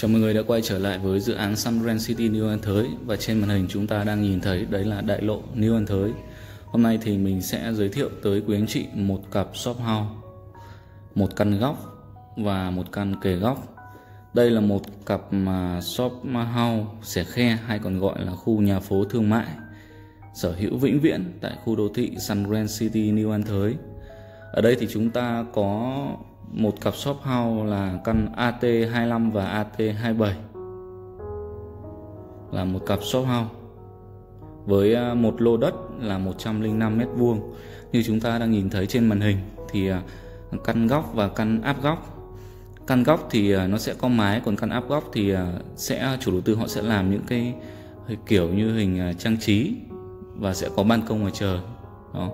Chào mọi người đã quay trở lại với dự án Sun Grand City New An Thới và trên màn hình chúng ta đang nhìn thấy đấy là đại lộ New An Thới. Hôm nay thì mình sẽ giới thiệu tới quý anh chị một cặp shop house, một căn góc và một căn kề góc. Đây là một cặp mà shop house xẻ khe hay còn gọi là khu nhà phố thương mại sở hữu vĩnh viễn tại khu đô thị Sun Grand City New An Thới. Ở đây thì chúng ta có một cặp shop house là căn AT25 và AT27 là một cặp shop house với à, một lô đất là 105 mét vuông. Như chúng ta đang nhìn thấy trên màn hình thì à, căn góc và căn áp góc. Căn góc thì à, nó sẽ có mái, còn căn áp góc thì sẽ, chủ đầu tư họ sẽ làm những cái kiểu như hình trang trí và sẽ có ban công ngoài trời. Đó,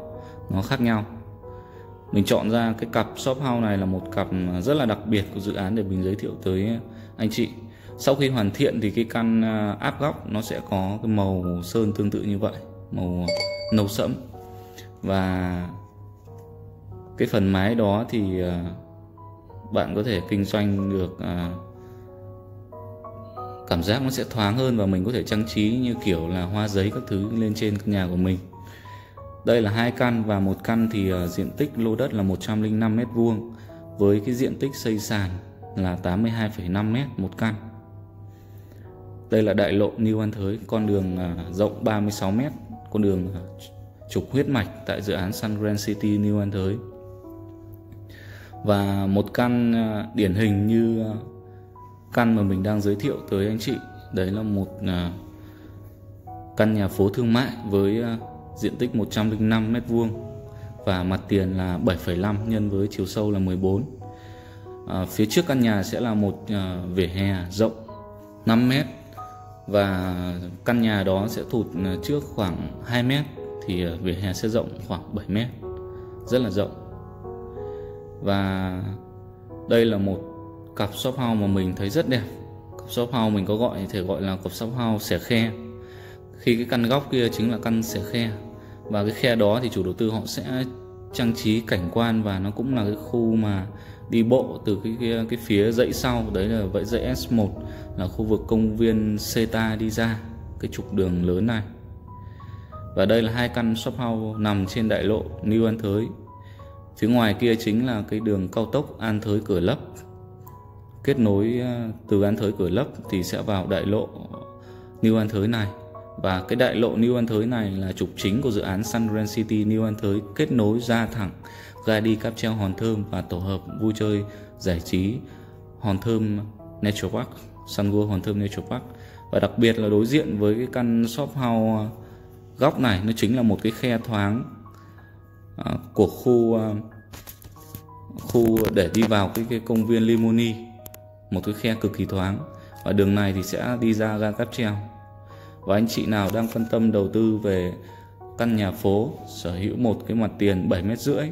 nó khác nhau mình chọn ra cái cặp shop house này là một cặp rất là đặc biệt của dự án để mình giới thiệu tới anh chị. Sau khi hoàn thiện thì cái căn à, áp góc nó sẽ có cái màu sơn tương tự như vậy, màu nâu sẫm. Và cái phần mái đó thì à, bạn có thể kinh doanh được à, cảm giác nó sẽ thoáng hơn và mình có thể trang trí như kiểu là hoa giấy các thứ lên trên căn nhà của mình đây là hai căn và một căn thì uh, diện tích lô đất là 105 mét vuông với cái diện tích xây sàn là 82,5 mét một căn. Đây là đại lộ New An Thới, con đường uh, rộng 36 mét, con đường uh, trục huyết mạch tại dự án Sun Grand City New An Thới. Và một căn uh, điển hình như uh, căn mà mình đang giới thiệu tới anh chị, đấy là một uh, căn nhà phố thương mại với uh, diện tích 105 m vuông và mặt tiền là 7,5 nhân với chiều sâu là 14. À, phía trước căn nhà sẽ là một à, vỉa hè rộng 5 m và căn nhà đó sẽ thụt à, trước khoảng 2 m thì à, vỉa hè sẽ rộng khoảng 7 m. Rất là rộng. Và đây là một cặp shop house mà mình thấy rất đẹp. Cặp shop house mình có gọi thể gọi là cặp shop house xẻ khe khi cái căn góc kia chính là căn xẻ khe và cái khe đó thì chủ đầu tư họ sẽ trang trí cảnh quan và nó cũng là cái khu mà đi bộ từ cái cái, cái phía dãy sau. Đấy là vậy dãy S1 là khu vực công viên Ceta đi ra cái trục đường lớn này. Và đây là hai căn shop house nằm trên đại lộ New An Thới. Phía ngoài kia chính là cái đường cao tốc An Thới Cửa Lấp. Kết nối ờ, từ An Thới Cửa Lấp thì sẽ vào đại lộ New An Thới này và cái đại lộ New An Thới này là trục chính của dự án Sun Grand City New An Thới kết nối ra thẳng ga đi cáp treo Hòn Thơm và tổ hợp vui chơi giải trí Hòn Thơm Nature Park, Sun World Hòn Thơm Nature Park. Và đặc biệt là đối diện với cái căn shop house ờ, góc này nó chính là một cái khe thoáng ờ, của khu ờ, khu để đi vào cái, cái công viên Limoni một cái khe cực kỳ thoáng. Và đường này thì sẽ đi ra ga cáp treo và anh chị nào đang quan tâm đầu tư về căn nhà phố sở hữu một cái mặt tiền 7 mét rưỡi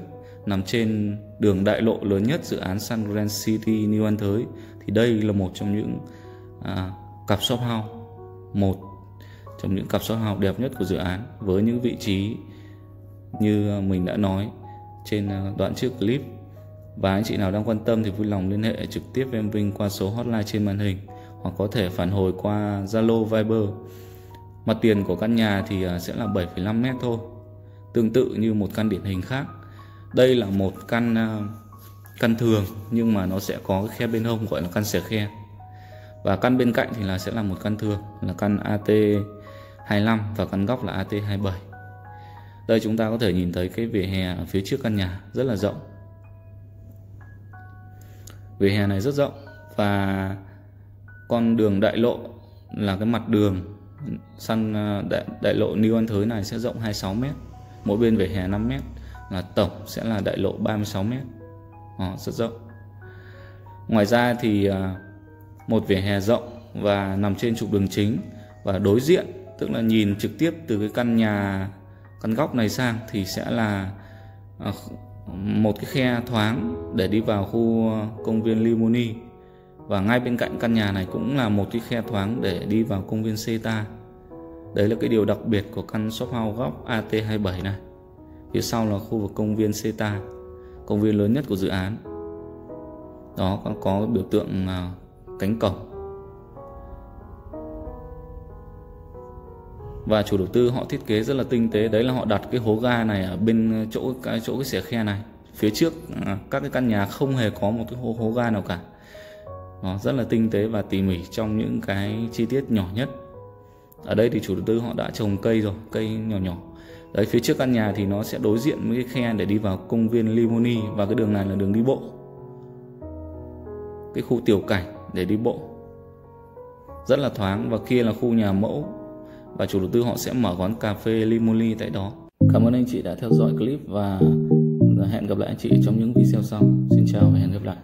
nằm trên đường đại lộ lớn nhất dự án Sun Grand City New An Thới thì đây là một trong những à, cặp shop house một trong những cặp shop house đẹp nhất của dự án với những vị trí như mình đã nói trên à, đoạn trước clip. Và anh chị nào đang quan tâm thì vui lòng liên hệ trực tiếp với em Vinh qua số hotline trên màn hình hoặc có thể phản hồi qua Zalo Viber. Mặt tiền của căn nhà thì à, sẽ là 7,5 mét thôi. Tương tự như một căn điển hình khác. Đây là một căn à, căn thường Nhưng mà nó sẽ có cái khe bên hông gọi là căn xẻ khe. Và căn bên cạnh thì là sẽ là một căn thường Là căn AT25 và căn góc là AT27 Đây chúng ta có thể nhìn thấy cái vỉa hè ở phía trước căn nhà rất là rộng. Vỉa hè này rất rộng Và con đường đại lộ là cái mặt đường săn ờ, đại, đại lộ New An Thới này sẽ rộng 26 m mỗi bên vỉa hè 5 m là tổng sẽ là đại lộ 36 m à, rất rộng. Ngoài ra thì ờ, một vỉa hè rộng và nằm trên trục đường chính và đối diện tức là nhìn trực tiếp từ cái căn nhà căn góc này sang thì sẽ là ờ, một cái khe thoáng để đi vào khu công viên Limoni và ngay bên cạnh căn nhà này cũng là một cái khe thoáng để đi vào công viên Seta. Đấy là cái điều đặc biệt của căn shop house góc AT27 này. Phía sau là khu vực công viên Seta, công viên lớn nhất của dự án. Đó có, có biểu tượng à, cánh cổng. Và chủ đầu tư họ thiết kế rất là tinh tế, đấy là họ đặt cái hố ga này ở bên chỗ cái chỗ cái xẻ khe này. Phía trước à, các cái căn nhà không hề có một cái hố, hố ga nào cả nó rất là tinh tế và tỉ mỉ trong những cái chi tiết nhỏ nhất. Ở đây thì chủ đầu tư họ đã trồng cây rồi, cây nhỏ nhỏ. Đấy, phía trước căn nhà thì nó sẽ đối diện với cái khe để đi vào công viên Limoni và cái đường này là đường đi bộ. Cái khu tiểu cảnh để đi bộ. Rất là thoáng và kia là khu nhà mẫu và chủ đầu tư họ sẽ mở quán cà phê Limoli tại đó. Cảm ơn anh chị đã theo dõi clip và hẹn gặp lại anh chị trong những video sau. Xin chào và hẹn gặp lại.